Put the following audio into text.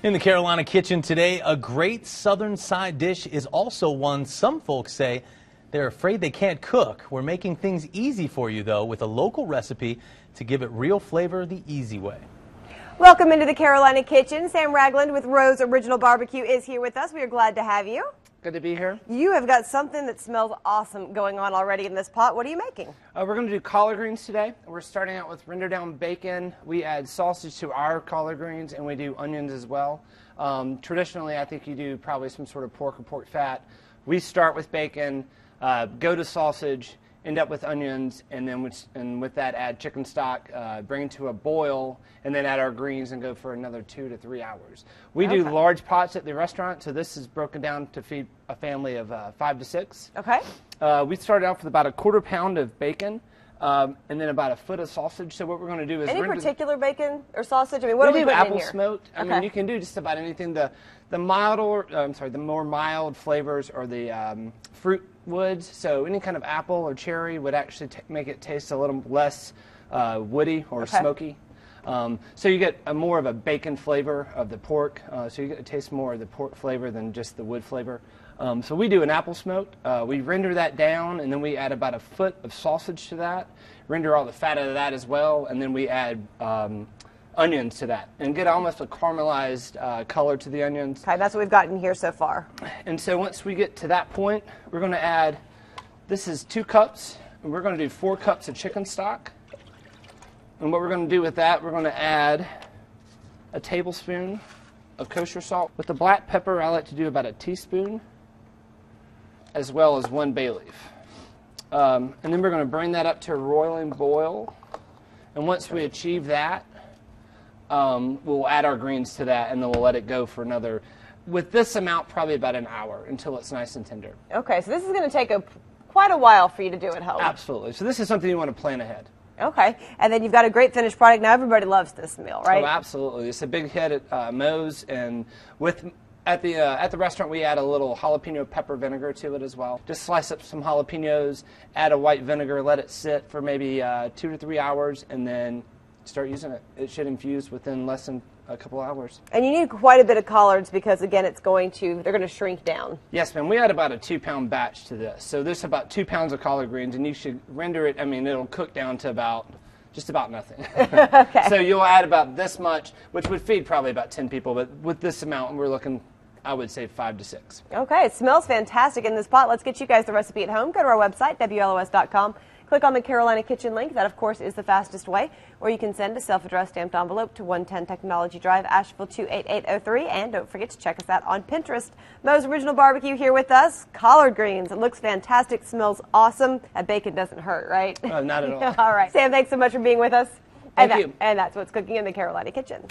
In the Carolina kitchen today, a great southern side dish is also one some folks say they're afraid they can't cook. We're making things easy for you, though, with a local recipe to give it real flavor the easy way. Welcome into the Carolina kitchen. Sam Ragland with Moe's Original Barbecue is here with us. We are glad to have you. Good to be here. You have got something that smells awesome going on already in this pot. What are you making? Uh, we're going to do collard greens today. We're starting out with render down bacon. We add sausage to our collard greens and we do onions as well. Um, traditionally, I think you do probably some sort of pork or pork fat. We start with bacon, uh, go to sausage, end up with onions, and then with, and with that add chicken stock, uh, bring it to a boil, and then add our greens and go for another two to three hours. We Okay. do large pots at the restaurant, so this is broken down to feed a family of uh, five to six. Okay. Uh, we started off with about a quarter pound of bacon, um, and then about a foot of sausage. So what we're going to do is Any particular bacon or sausage? I mean, what we are we do apple in here? smoked. I mean, you can do just about anything. The the milder, uh, I'm sorry, the more mild flavors or the um, fruit woods. So any kind of apple or cherry would actually t- make it taste a little less uh, woody or Okay. smoky. Um, so you get a more of a bacon flavor of the pork. Uh, so you get to taste more of the pork flavor than just the wood flavor. Um, so we do an apple smoked. Uh, we render that down, and then we add about a foot of sausage to that. Render all the fat out of that as well, and then we add um, onions to that, and get almost a caramelized uh, color to the onions. Okay, that's what we've gotten here so far. And so once we get to that point, we're going to add. This is two cups, and we're going to do four cups of chicken stock. And what we're going to do with that, we're going to add a tablespoon of kosher salt. With the black pepper, I like to do about a teaspoon, as well as one bay leaf. Um, and then we're going to bring that up to a roiling boil. And once we achieve that, um, we'll add our greens to that, and then we'll let it go for another. With this amount, probably about an hour until it's nice and tender. Okay, so this is going to take a quite a while for you to do at home. Absolutely. So this is something you want to plan ahead. Okay, and then you've got a great finished product. Now everybody loves this meal, right? Oh, absolutely. It's a big hit at uh, Moe's, and with at the uh, at the restaurant we add a little jalapeno pepper vinegar to it as well. Just slice up some jalapenos, add a white vinegar, let it sit for maybe uh, two to three hours, and then start using it. It should infuse within less than a couple hours. And you need quite a bit of collards because again, it's going to they're going to shrink down. Yes, ma'am. We had about a two pound batch to this. So there's about two pounds of collard greens, and you should render it. I mean, it'll cook down to about just about nothing. okay. So you'll add about this much, which would feed probably about 10 people, but with this amount, we're looking, I would say, five to six. Okay, it smells fantastic in this pot. Let's get you guys the recipe at home. Go to our website, WLOS.com. Click on the Carolina Kitchen link. That, of course, is the fastest way. Or you can send a self addressed stamped envelope to 110 Technology Drive, Asheville 28803. And don't forget to check us out on Pinterest. Moe's Original Barbecue here with us. Collard greens. It looks fantastic, smells awesome. That bacon doesn't hurt, right? Uh, not at all. all right. Sam, thanks so much for being with us. And Thank that- you. And that's what's cooking in the Carolina Kitchen.